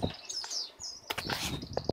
Thanks.